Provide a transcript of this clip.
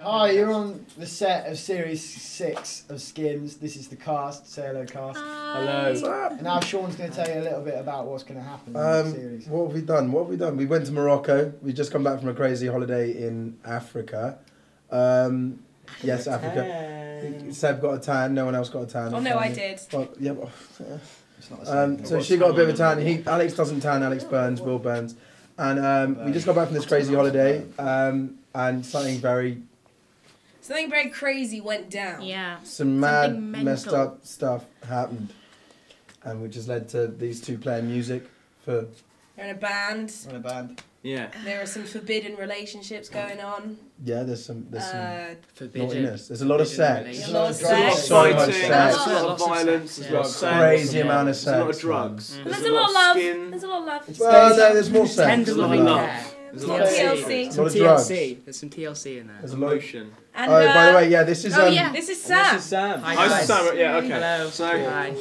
Hi, you're on the set of Series 6 of Skins. This is the cast. Say hello, cast. Hello. And now Sean's going to tell you a little bit about what's going to happen in Um, the series. what have we done? What have we done? We went to Morocco. We just come back from a crazy holiday in Africa. Um, yes, Africa. Seb got a tan. No one else got a tan. Oh no, I did. Well, yeah, well, It's not the same. um, so she got a bit of a tan. He, Alex doesn't tan. Alex burns. Will burns. And um, we just got back from this crazy holiday. Um, and something very, Something very crazy went down. Yeah. some mad, messed up stuff happened, and which has led to these two playing music for. They're in a band. We're in a band. Yeah. There are some forbidden relationships going on. Yeah, there's some, there's some Uh, Forbidden. naughtiness. There's a lot of sex. a There's lot of a lot of sex. So much sex. there's a lot of Lots of violence, sex, there's a lot of sex. Crazy Yeah. amount of There's a lot of drugs. Mm. There's There's a lot of love. skin. There's a lot of love. Well, no, there's more sex. Tender There's a lot loving of love. There's a lot of TLC. secrets. A lot Some of drugs. TLC. There's some TLC in there. There's a lot of. Emotion. And, oh, by the uh, way, yeah, this is oh um, yeah, this is Sam. Sam. Hi, this is Sam. Yeah, okay. Hello. So, Hi.